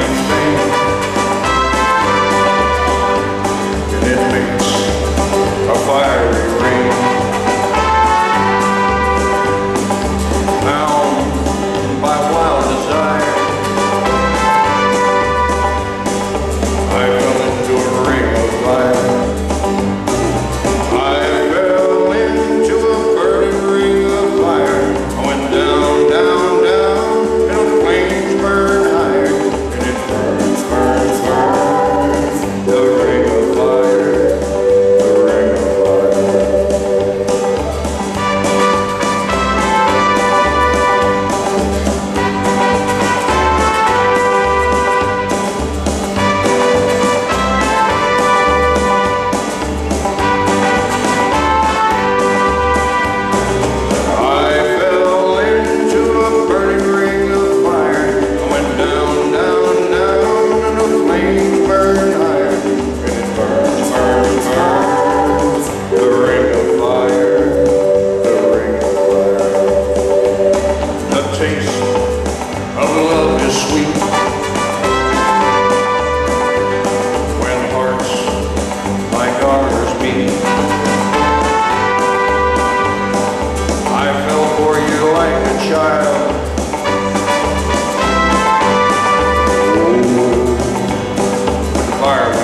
burning thing. arm.